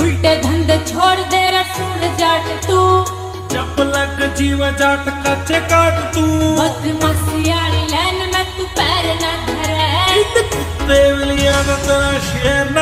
उल्टे धंधे छोड़ दे रसूल जाट तू। जब लग जीव जाट कच्चे काट तू। बदमाशी वाली में तू पैर ना धरे। कुत्ते विलिया तेरा शेर ना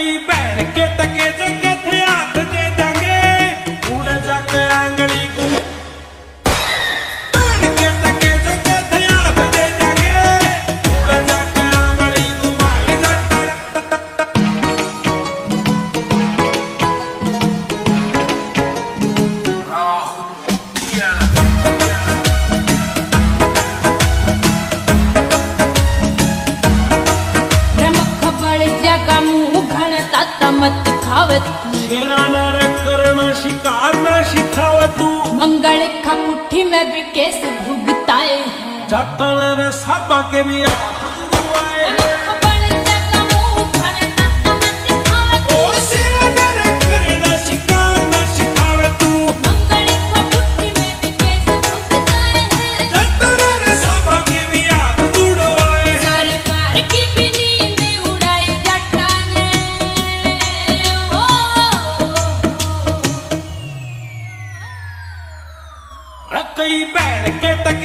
baby, get the kids and get धावत सीना न रख कर्म शिकार न सिखावत मंगल का मुट्ठी में भी केस भुगताए जाता न रे साबा के भी आए Get the.